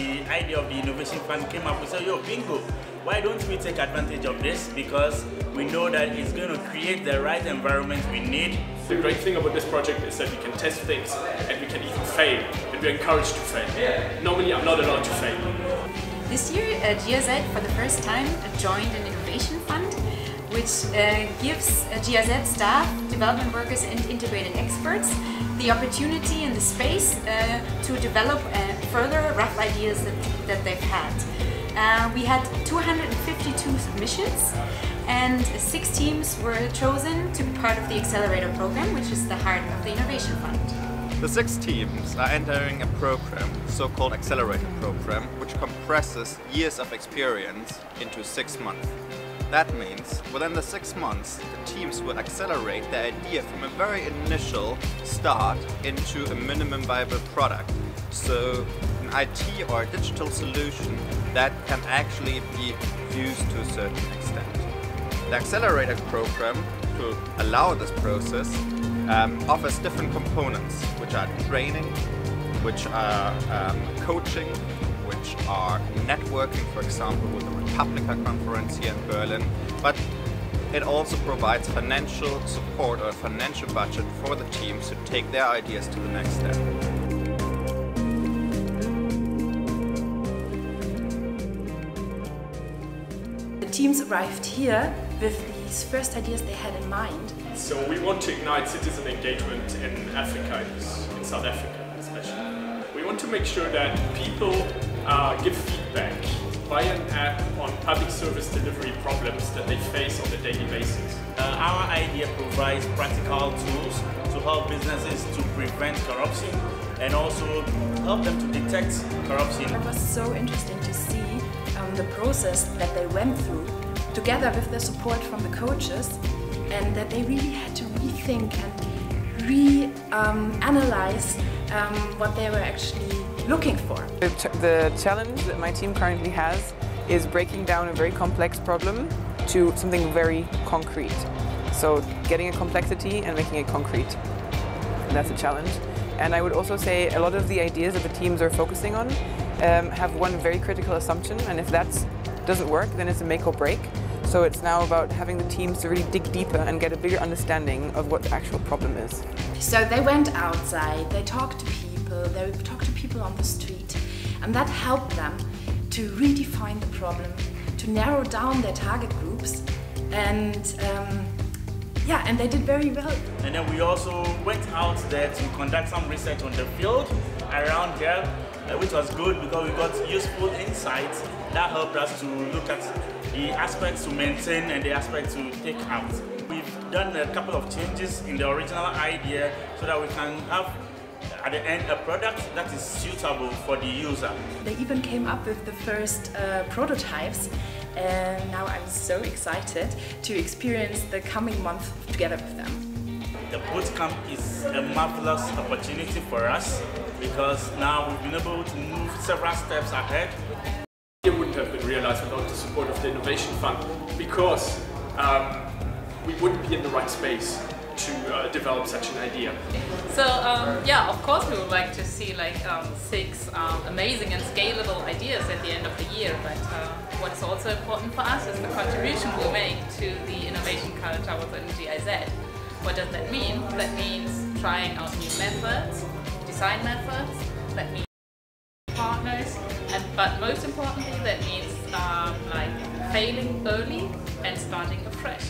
the idea of the Innovation Fund came up, we said, yo, bingo, why don't we take advantage of this? Because we know that it's going to create the right environment we need. The great thing about this project is that we can test things and we can even fail, and we're encouraged to fail. Normally, I'm not allowed to fail. This year, uh, GIZ for the first time joined an innovation fund which uh, gives uh, GIZ staff, development workers and integrated experts the opportunity and the space uh, to develop uh, further rough ideas that, that they've had. Uh, we had 252 submissions and six teams were chosen to be part of the Accelerator program, which is the heart of the Innovation Fund. The six teams are entering a program, so-called Accelerator program, which compresses years of experience into six months. That means within the six months, the teams will accelerate their idea from a very initial start into a minimum viable product. So IT or digital solution that can actually be used to a certain extent. The Accelerator program, to allow this process, um, offers different components, which are training, which are um, coaching, which are networking, for example, with the Republica conference here in Berlin, but it also provides financial support or financial budget for the teams to take their ideas to the next step. Teams arrived here with these first ideas they had in mind. So we want to ignite citizen engagement in Africa, in South Africa especially. We want to make sure that people uh, give feedback via an app on public service delivery problems that they face on a daily basis. Uh, our idea provides practical tools to help businesses to prevent corruption and also help them to detect corruption. It was so interesting to see the process that they went through together with the support from the coaches and that they really had to rethink and re-analyze um, um, what they were actually looking for. The, the challenge that my team currently has is breaking down a very complex problem to something very concrete. So getting a complexity and making it concrete. That's a challenge. And I would also say a lot of the ideas that the teams are focusing on um, have one very critical assumption, and if that doesn't work, then it's a make or break. So it's now about having the teams to really dig deeper and get a bigger understanding of what the actual problem is. So they went outside, they talked to people, they talked to people on the street, and that helped them to redefine the problem, to narrow down their target groups, and um, yeah, and they did very well. And then we also went out there to conduct some research on the field around here, uh, which was good because we got useful insights that helped us to look at the aspects to maintain and the aspects to take out. We've done a couple of changes in the original idea so that we can have at the end a product that is suitable for the user. They even came up with the first uh, prototypes and now I'm so excited to experience the coming month together with them. The bootcamp is a marvelous opportunity for us because now we've been able to move several steps ahead. It wouldn't have been realized without the support of the Innovation Fund because um, we wouldn't be in the right space to uh, develop such an idea. So um, yeah, of course we would like to see like um, six um, amazing and scalable ideas at the end of the year, but uh, what is also important for us is the contribution we make to the innovation culture within GIZ. What does that mean? That means trying out new methods, design methods, that means partners, and but most importantly that means um, like failing early and starting afresh.